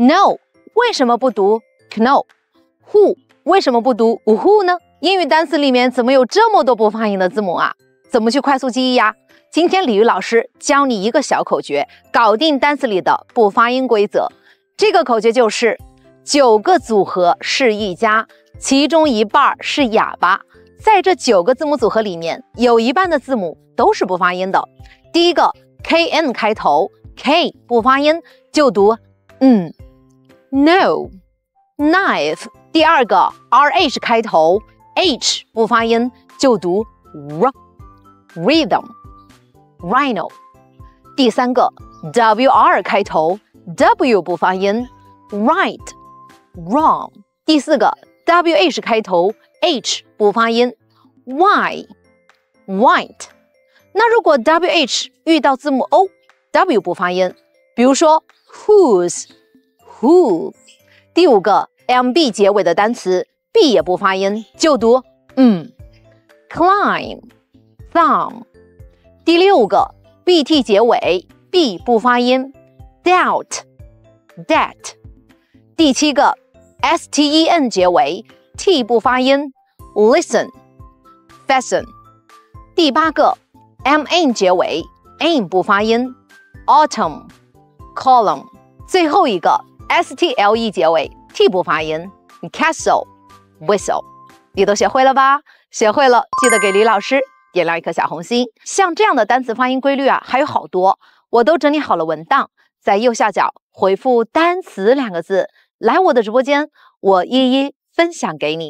？No，为什么不读 kno？Who 为什么不读 who 呢？英语单词里面怎么有这么多不发音的字母啊？怎么去快速记忆呀？今天李玉老师教你一个小口诀，搞定单词里的不发音规则。这个口诀就是九个组合是一家，其中一半是哑巴。在这九个字母组合里面，有一半的字母都是不发音的。第一个 k n 开头，k 不发音就读嗯 ，no knife。第二个 r h 开头。h 不发音就读 r rhythm rhino。第三个 w r 开头 w 不发音 right wrong。第四个 w h 开头 h 不发音 y white。那如果 w h 遇到字母 o w 不发音，比如说 whose who。第五个 m b 结尾的单词。b 也不发音，就读嗯，climb，thumb。第六个 b t 结尾，b 不发音，doubt，that。第七个 s t e n 结尾，t 不发音 Listen, fashion。第八个 m n 结尾，n 不发音，autumn，column。最后一个 s t l e 结尾，t 不发音，castle。whistle，你都学会了吧？学会了，记得给李老师点亮一颗小红心。像这样的单词发音规律啊，还有好多，我都整理好了文档，在右下角回复“单词”两个字，来我的直播间，我一一分享给你。